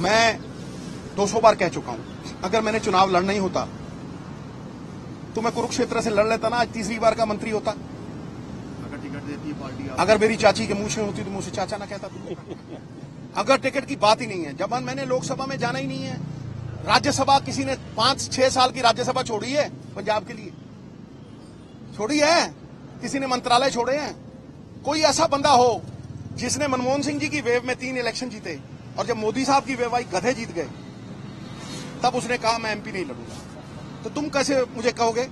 मैं 200 बार कह चुका हूँ अगर मैंने चुनाव लड़ना ही होता तो मैं कुरुक्षेत्र से लड़ लेता ना आज तीसरी बार का मंत्री होता। अगर टिकट देती है पार्टी अगर मेरी चाची के मुँह से होती तो मुझसे चाचा ना कहता तुम अगर टिकट की बात ही नहीं है जब मैंने लोकसभा में जाना ही नहीं है राज्यसभा किसी ने पाँच छह साल की राज्यसभा छोड़ी है पंजाब के लिए। छोड़ी है किसी ने मंत्रालय छोड़े हैं। कोई ऐसा बंदा हो जिसने मनमोहन सिंह जी की वेव में तीन इलेक्शन जीते। और जब मोदी साहब की वेवाई गधे जीत गए, तब उसने कहा, मैं एमपी नहीं लड़ूँगा। तो तुम कैसे मुझे कहोगे?